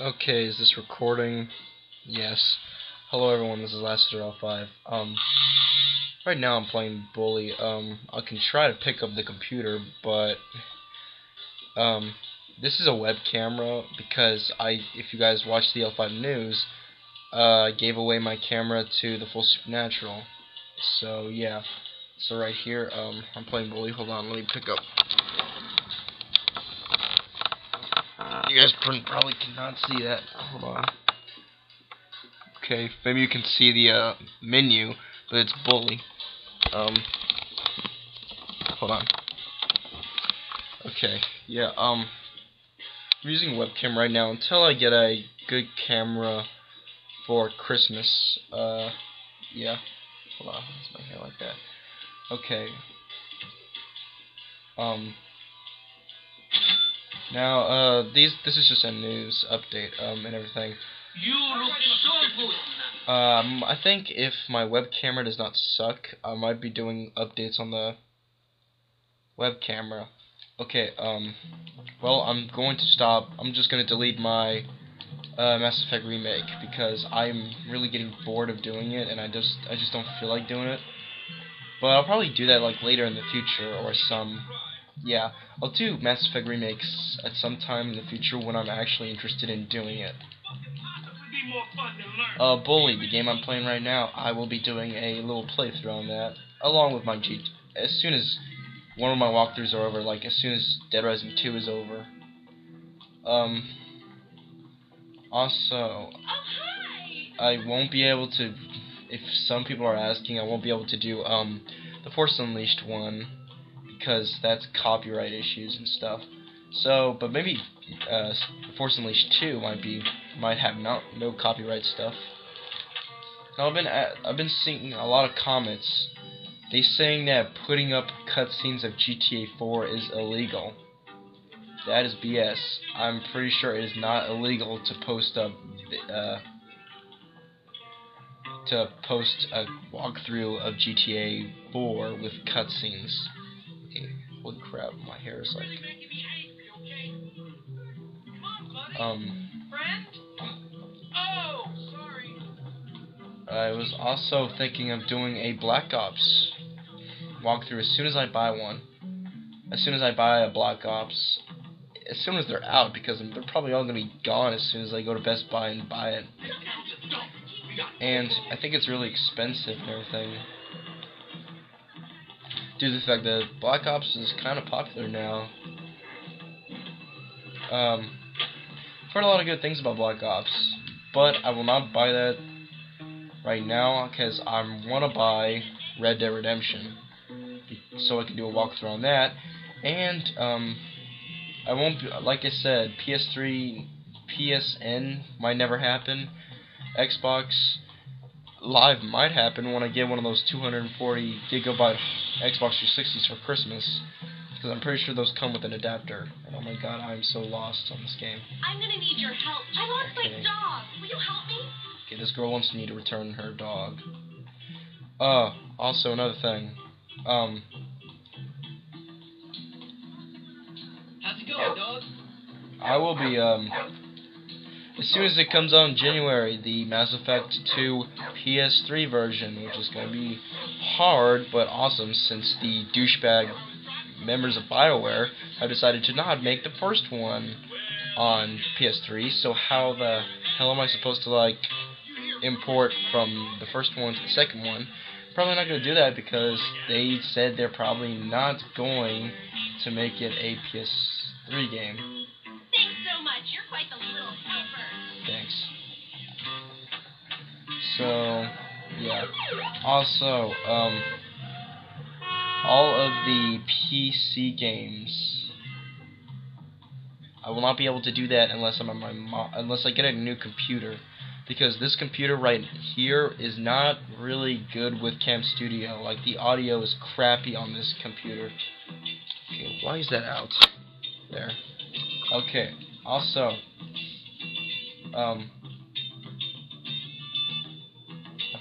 Okay, is this recording? Yes. Hello everyone, this is LasaterL5. Um, right now I'm playing Bully. Um, I can try to pick up the computer, but, um, this is a web camera because I, if you guys watch the L5 news, uh, I gave away my camera to the Full Supernatural. So, yeah. So right here, um, I'm playing Bully. Hold on, let me pick up You guys probably cannot see that. Hold on. Okay, maybe you can see the uh, menu, but it's bully. Um, hold on. Okay, yeah, um, I'm using webcam right now until I get a good camera for Christmas. Uh, yeah. Hold on, what's my hair like that? Okay. Um, now, uh, these this is just a news update, um, and everything. You look so good. Um, I think if my web camera does not suck, I might be doing updates on the web camera. Okay, um, well, I'm going to stop. I'm just going to delete my uh, Mass Effect remake because I'm really getting bored of doing it, and I just I just don't feel like doing it. But I'll probably do that like later in the future or some yeah, I'll do Mass Effect remakes at some time in the future when I'm actually interested in doing it. Uh, Bully, the game I'm playing right now, I will be doing a little playthrough on that, along with my G. As soon as one of my walkthroughs are over, like as soon as Dead Rising 2 is over. Um. Also, I won't be able to. If some people are asking, I won't be able to do um the Force Unleashed one because that's copyright issues and stuff. So, but maybe uh, Force Unleashed 2 might be might have not no copyright stuff. Now I've been at, I've been seeing a lot of comments. They saying that putting up cutscenes of GTA 4 is illegal. That is BS. I'm pretty sure it is not illegal to post up uh, to post a walkthrough of GTA 4 with cutscenes. Holy crap, my hair is like... Um... Oh, I was also thinking of doing a Black Ops walkthrough as soon as I buy one. As soon as I buy a Black Ops, as soon as they're out, because they're probably all going to be gone as soon as I go to Best Buy and buy it. And I think it's really expensive and everything due to the fact that Black Ops is kind of popular now. Um, I've heard a lot of good things about Black Ops, but I will not buy that right now because I want to buy Red Dead Redemption so I can do a walkthrough on that. And um, I won't be, like I said, PS3, PSN might never happen. Xbox Live might happen when I get one of those 240 gigabyte Xbox 360s for Christmas. Because I'm pretty sure those come with an adapter. And oh my god, I'm so lost on this game. I'm gonna need your help. I lost okay. my dog. Will you help me? Okay, this girl wants me to return her dog. Uh, also another thing. Um. How's it going, dog? I will be, um, as soon as it comes out in January, the Mass Effect 2 PS3 version, which is going to be hard but awesome since the douchebag members of BioWare have decided to not make the first one on PS3. So how the hell am I supposed to like import from the first one to the second one? Probably not going to do that because they said they're probably not going to make it a PS3 game. So, yeah. Also, um, all of the PC games, I will not be able to do that unless I'm on my mo unless I get a new computer, because this computer right here is not really good with Cam Studio. Like the audio is crappy on this computer. Okay, why is that out? There. Okay. Also, um,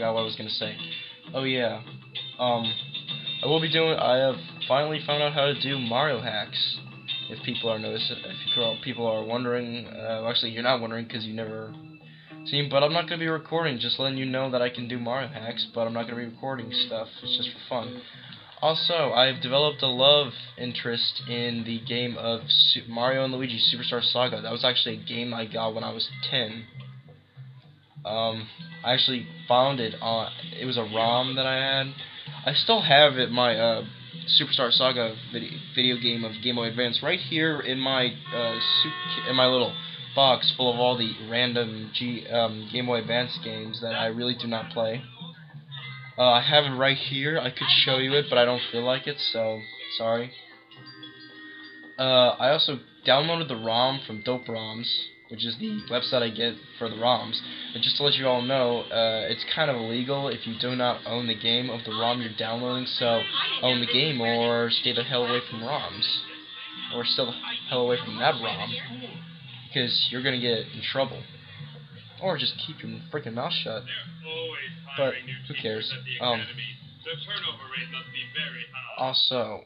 forgot what I was gonna say. Oh yeah, um, I will be doing. I have finally found out how to do Mario hacks. If people are noticing, if people are, wondering, uh, actually you're not wondering because you never seen. But I'm not gonna be recording. Just letting you know that I can do Mario hacks, but I'm not gonna be recording stuff. It's just for fun. Also, I've developed a love interest in the game of Super Mario and Luigi Superstar Saga. That was actually a game I got when I was 10. Um, I actually found it on. It was a ROM that I had. I still have it. My uh, Superstar Saga video, video game of Game Boy Advance right here in my uh, in my little box full of all the random G um, Game Boy Advance games that I really do not play. Uh, I have it right here. I could show you it, but I don't feel like it, so sorry. Uh, I also downloaded the ROM from Dope ROMs which is the website I get for the ROMs. And just to let you all know, uh, it's kind of illegal if you do not own the game of the ROM you're downloading, so own the game or stay the hell away from ROMs. Or stay the hell away from that ROM. Because you're going to get in trouble. Or just keep your freaking mouth shut. But, who cares? Um, also,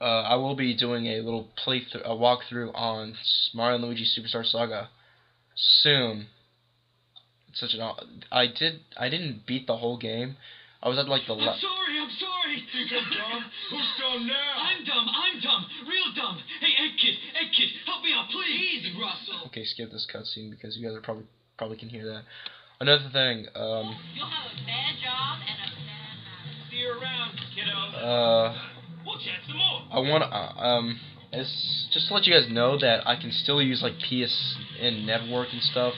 uh, I will be doing a little playthrough, a walkthrough on Mario and Luigi Superstar Saga soon. It's such an I did I didn't beat the whole game. I was at like the. I'm sorry. I'm sorry. Think I'm dumb? Who's dumb now? I'm dumb. I'm dumb. Real dumb. Hey, Egg Kid. Egg Kid, help me out, please. Easy, Russell. Okay, skip this cutscene because you guys are probably probably can hear that. Another thing. Um. You'll have a bad job and a bad See you around, kiddo. Uh. I want uh, um as just to let you guys know that I can still use like PSN network and stuff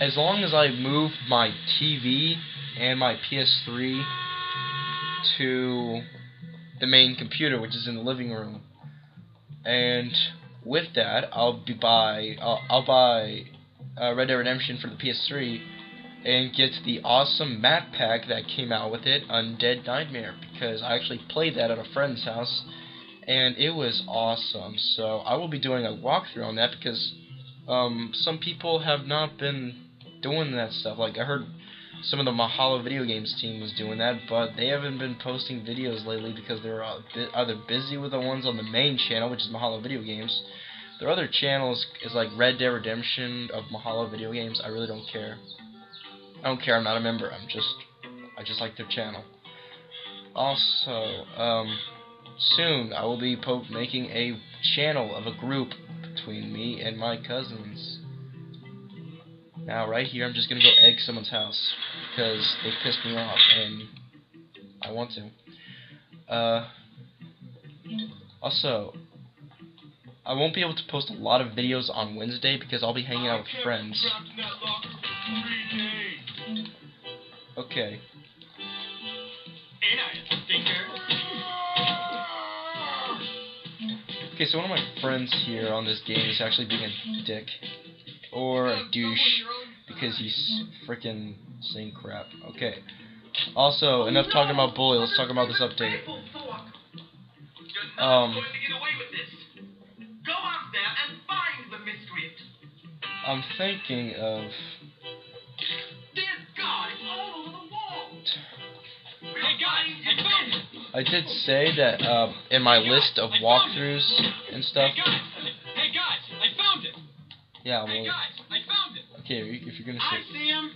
as long as I move my TV and my PS3 to the main computer which is in the living room. And with that I'll be buy I'll, I'll buy uh, Red Dead Redemption for the PS3 and gets the awesome map pack that came out with it, Undead Nightmare, because I actually played that at a friend's house, and it was awesome. So I will be doing a walkthrough on that because um, some people have not been doing that stuff. Like I heard some of the Mahalo Video Games team was doing that, but they haven't been posting videos lately because they're either busy with the ones on the main channel, which is Mahalo Video Games. Their other channels is like Red Dead Redemption of Mahalo Video Games. I really don't care. I don't care, I'm not a member, I'm just, I just like their channel. Also, um, soon I will be making a channel of a group between me and my cousins. Now, right here, I'm just gonna go egg someone's house, because they pissed me off, and I want to. Uh, also, I won't be able to post a lot of videos on Wednesday because I'll be hanging out with friends. Okay. Okay, so one of my friends here on this game is actually being a dick. Or a douche. Because he's freaking saying crap. Okay. Also, enough talking about Bully, let's talk about this update. Um... I'm thinking of I did say that uh, in my list of walkthroughs and stuff. Hey guys, hey guys, I found it. Yeah, well. Hey guys, I found it. Okay, if you're gonna say. I see him.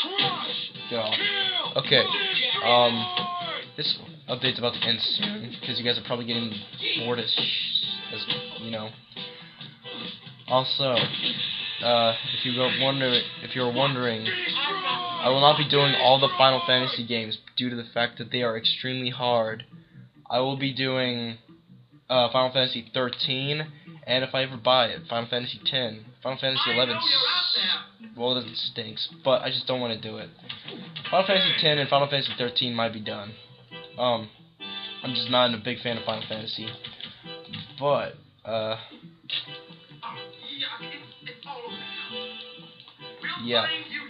Crush. Get off. Okay. Um, this update's about to end soon because you guys are probably getting bored as, as you know. Also, uh, if you wonder, if you're wondering, I will not be doing all the Final Fantasy games due to the fact that they are extremely hard. I will be doing uh, Final Fantasy 13, and if I ever buy it, Final Fantasy 10. Final Fantasy 11, well, it stinks, but I just don't want to do it. Final Fantasy 10 and Final Fantasy 13 might be done. Um, I'm just not a big fan of Final Fantasy. But, uh, yeah,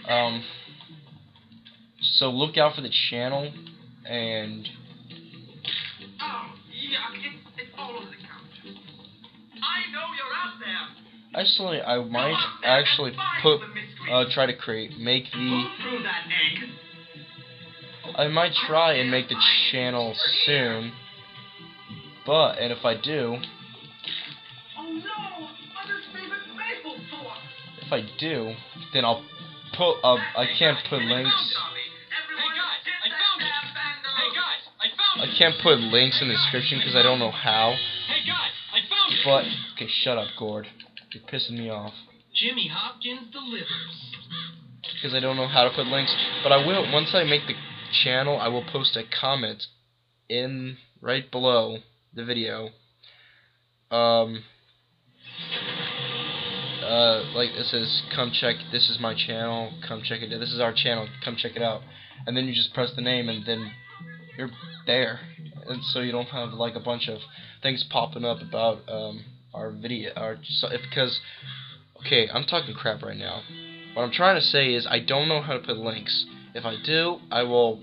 um, so look out for the channel and. Oh, yeah, it's, it's all over the couch. I know you're out there. Actually, I might actually put, uh, try to create, make the. I might try and make the channel soon, but and if I do. If I do, then I'll put. Uh, I can't put links. Can't put links in the description because I don't know how. Hey guys, I found it. But okay, shut up, Gord. You're pissing me off Jimmy Hopkins delivers. because I don't know how to put links. But I will once I make the channel. I will post a comment in right below the video. Um. Uh, like it says, come check. This is my channel. Come check it. This is our channel. Come check it out. And then you just press the name, and then you're there. And so you don't have like a bunch of things popping up about um our video. Our so because okay, I'm talking crap right now. What I'm trying to say is I don't know how to put links. If I do, I will.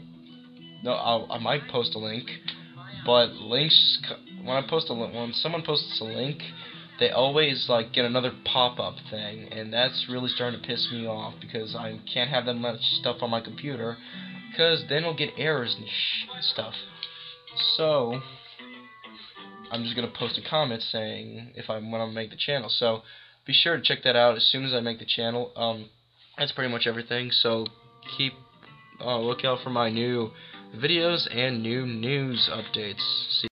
No, I'll, I might post a link, but links when I post a link, when someone posts a link, they always like get another pop-up thing, and that's really starting to piss me off because I can't have that much stuff on my computer, because then it'll get errors and stuff. So I'm just gonna post a comment saying if I want to make the channel. So be sure to check that out as soon as I make the channel. Um, that's pretty much everything. So keep uh, look out for my new videos and new news updates. See